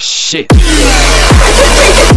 shit.